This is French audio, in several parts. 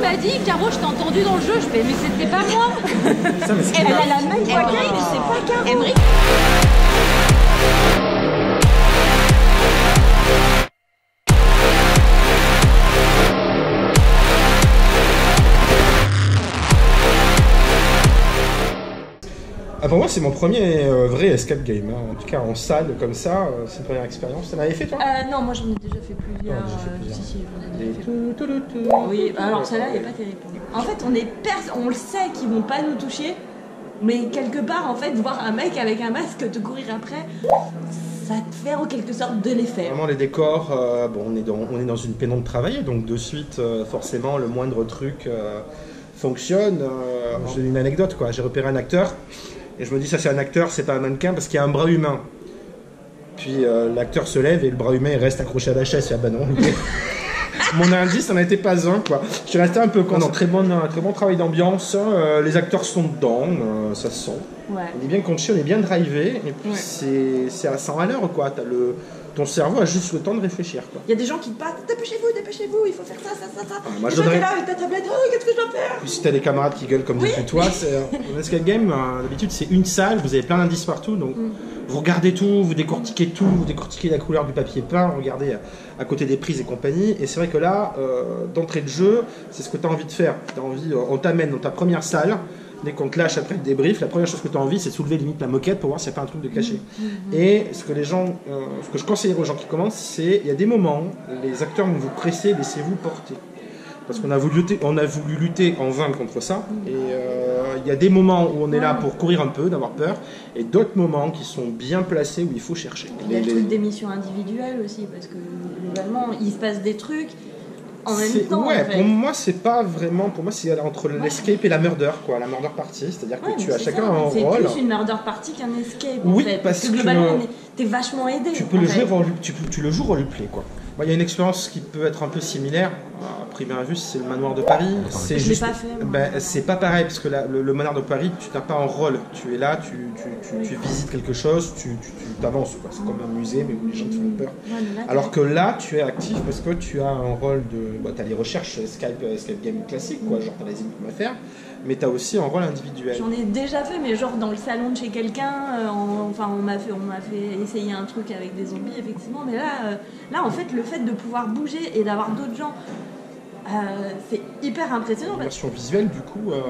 M'as dit, Caro, je t'ai entendu dans le jeu. Je fais, mais c'était pas moi. Ça, mais Elle a la même voix mais c'est pas Caro. Ah, pour moi, c'est mon premier euh, vrai escape game. hein. En tout cas, en salle, comme ça, euh, c'est une première expérience. T'en avais fait, toi? Euh, non, moi j'en ai déjà fait plusieurs. Ah, déjà fait euh, plusieurs. si, si, j'en ai Des déjà fait. tout, tout, tout, tout. Oui, alors celle-là, elle est pas terrible. En fait, on est pers- on le sait qu'ils vont pas nous toucher, mais quelque part, en fait, voir un mec avec un masque te courir après, ça te fait en quelque sorte de l'effet. Vraiment, les décors, euh, bon, on est, dans, on est dans une pénombre travaillée, donc de suite, euh, forcément, le moindre truc euh, fonctionne. Euh, donne une anecdote, quoi. J'ai repéré un acteur, et je me dis, ça c'est un acteur, c'est pas un mannequin, parce qu'il y a un bras humain. Puis euh, l'acteur se lève et le bras humain il reste accroché à la chaise. Fais, ah bah non. Mon indice n'en était pas un, quoi. Je suis resté un peu con. Non, très bon, un très bon travail d'ambiance. euh, les acteurs sont dedans, euh, ça se sent. Ouais. On est bien conçu, on est bien drivé, et puis Ouais. c'est c'est à 100 à l'heure, quoi. T'as le, ton cerveau a juste le temps de réfléchir, quoi. Il y a des gens qui te parlent, dépêchez-vous, dépêchez-vous, il faut faire ça, ça, ça, ça. moi, Et je donnerais- là avec ta tablette, oh, qu'est-ce que je dois faire? Puis si t'as des camarades qui gueulent comme depuis toi, c'est un escape game, euh, d'habitude c'est une salle, vous avez plein d'indices partout, donc Mm. vous regardez tout, vous décortiquez tout, vous décortiquez la couleur du papier peint, vous regardez à, à côté des prises et compagnie, et c'est vrai que là, euh, d'entrée de jeu, c'est ce que tu as envie de faire. T'as envie, euh, on t'amène dans ta première salle, dès qu'on te lâche après le débrief, la première chose que tu as envie, c'est de soulever limite la moquette pour voir s'il n'y a pas un truc de caché. Et ce que les gens, euh, ce que je conseillerais aux gens qui commencent, c'est il y a des moments, les acteurs vont vous presser, laissez-vous porter. Parce qu'on a voulu lutter, on a voulu lutter en vain contre ça. Et euh, il y a des moments où on est là pour courir un peu, d'avoir peur, et d'autres moments qui sont bien placés où il faut chercher. Il y a le truc des missions individuelles aussi, parce que globalement, il se passe des trucs en même c'est- temps. ouais, en fait. pour moi, c'est pas vraiment. Pour moi, c'est entre l'escape et la murder, quoi. La murder party, c'est-à-dire que tu as c'est chacun ça, un C'est rôle. plus une murder party qu'un escape. Oui, en fait, parce que globalement, t'es vachement aidé. Tu peux le jouer tu, tu le joues roleplay quoi. Moi, Il y a une expérience qui peut être un peu similaire. À première vue, c'est le manoir de Paris. C'est pas fait. Ben, c'est pas pareil parce que le, le manoir de Paris, tu n'as pas un rôle. Tu es là, tu, tu- tu- tu visites quelque chose, tu, t'avances. C'est comme un musée, mais où les gens te font peur. Alors que là, tu es actif parce que tu as un rôle de. Bah, tu as les recherches Skype, euh, Skype Game classique, quoi. Genre, tu as les énigmes à faire. Mais tu as aussi un rôle individuel. J'en ai déjà fait, mais genre dans le salon de chez quelqu'un, euh, en- enfin on m'a fait, on m'a fait essayer un truc avec des zombies effectivement, mais là, euh, là en fait le fait de pouvoir bouger et d'avoir d'autres gens, euh, c'est hyper impressionnant. La version visuelle, du coup, euh,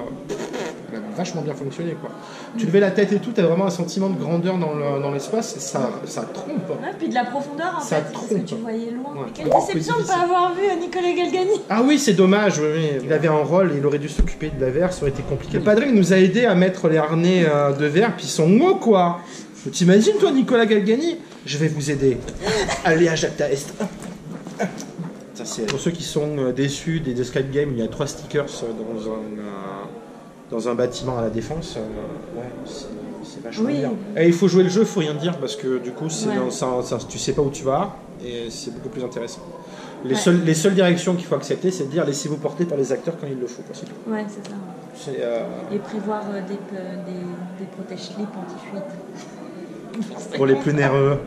elle a vachement bien fonctionné. Quoi. Tu levais la tête et tout, tu as vraiment un sentiment de grandeur dans le- dans l'espace, ça, ça trompe. Ouais, puis de la profondeur en Ça fait, parce que trompe. tu voyais loin. Ouais. Quelle déception de ne pas avoir vu euh, Nicolas Galgani. Ah oui, c'est dommage, oui, il avait un rôle et il aurait dû s'occuper de la verre, ça aurait été compliqué. Le nous a aidé à mettre les harnais euh, de verre, puis ils sont hauts quoi. T'imagines toi, Nicolas Galgani? Je vais vous aider. Allez à Jacques Est. Pour ceux qui sont euh, déçus des Escape Games, il y a trois stickers euh, dans un, euh, dans un bâtiment à la défense. ouais, c'est vachement Oui. bien. Et il faut jouer le jeu, faut rien dire, parce que du coup, c'est Ouais. dans- ça- ça- tu sais pas où tu vas, et c'est beaucoup plus intéressant. Les, Ouais. seules, les seules directions qu'il faut accepter, c'est de dire laissez-vous porter par les acteurs quand il le faut. quoi, tout. Ouais, c'est ça. Euh, Et prévoir euh, des, des, des protège-slips anti-fuite. pour les plus nerveux.